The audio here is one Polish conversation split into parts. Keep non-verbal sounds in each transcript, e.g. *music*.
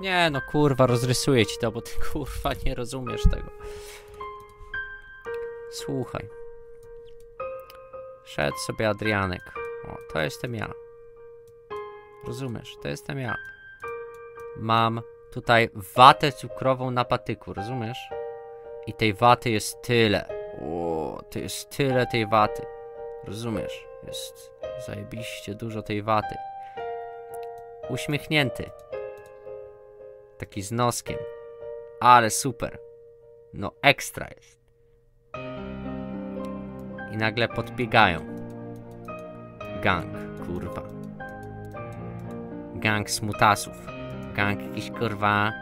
Nie no, kurwa, rozrysuję ci to, bo ty *laughs* kurwa nie rozumiesz tego. Słuchaj. Szedł sobie Adrianek. O, to jestem ja. Rozumiesz? To jestem ja. Mam tutaj watę cukrową na patyku, rozumiesz? I tej waty jest tyle. O, to jest tyle tej waty. Rozumiesz? Jest zajebiście dużo tej waty. Uśmiechnięty. Taki z noskiem. Ale super. No ekstra jest. I nagle podbiegają. Gang, kurwa. Gang smutasów. Gang jakiś kurwa.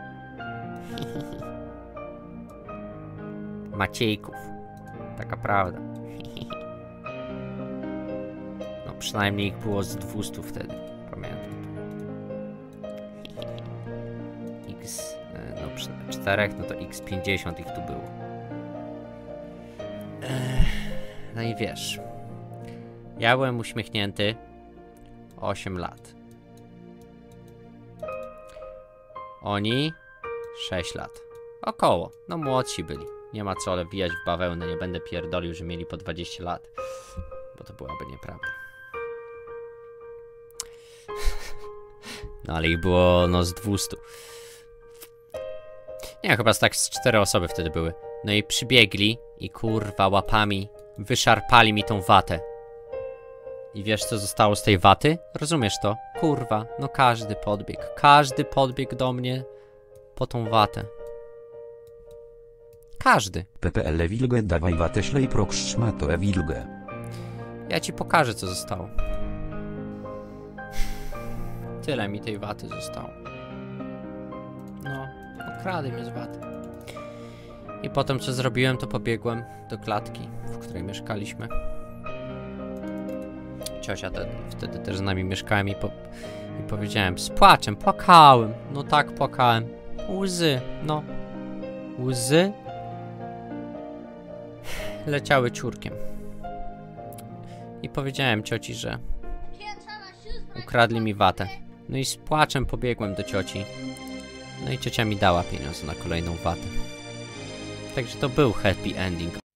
*laughs* Maciejków. Taka prawda. *laughs* No przynajmniej ich było z 200 wtedy. Pamiętam. Czterech, no to X50 ich tu było. No i wiesz. Ja byłem uśmiechnięty 8 lat. Oni 6 lat. Około. No młodsi byli. Nie ma co ale wijać w bawełnę. Nie będę pierdolił, że mieli po 20 lat. Bo to byłaby nieprawda. *laughs* No ale ich było no z 200. Nie, chyba tak z cztery osoby wtedy były. No i przybiegli i kurwa łapami wyszarpali mi tą watę. I wiesz co zostało z tej waty? Rozumiesz to? Kurwa, no każdy podbiegł. Każdy podbiegł do mnie po tą watę. Każdy. PPL Wilgę dawaj watę ślej prokrzmato e Wilgę. Ja ci pokażę, co zostało. Tyle mi tej waty zostało. Okradł mnie z waty. I potem, co zrobiłem, to pobiegłem do klatki, w której mieszkaliśmy. Ciocia te, wtedy też z nami mieszkałem i, po, i powiedziałem z płaczem, płakałem. No tak, płakałem. Łzy, no. Łzy leciały ciurkiem. I powiedziałem cioci, że ukradli mi watę. No i z płaczem pobiegłem do cioci. No i ciocia mi dała pieniądze na kolejną watę. Także to był happy ending.